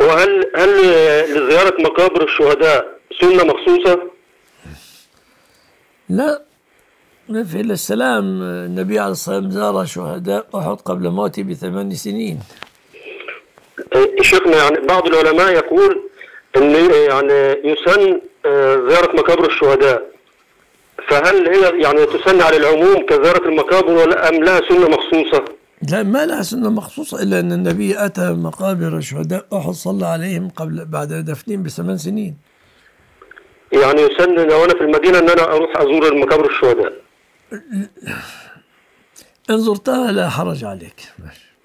وهل هل لزيارة مقابر الشهداء سنة مخصوصة؟ لا ما في إلا السلام النبي عليه الصلاة والسلام زار شهداء أحد قبل موته بثمان سنين آه، شيخنا يعني بعض العلماء يقول إن يعني يسن آه، زيارة مقابر الشهداء فهل هي يعني تسن على العموم كزيارة المقابر ولا أم لها سنة مخصوصة؟ لا ما لها سنة مخصوصة إلا أن النبي أتى مقابر شهداء أحد صلى عليهم قبل بعد دفنهم بثمان سنين. يعني يسن لو أنا في المدينة إن أنا أروح أزور المقابر الشهداء. إن زرتها لا حرج عليك. ماشي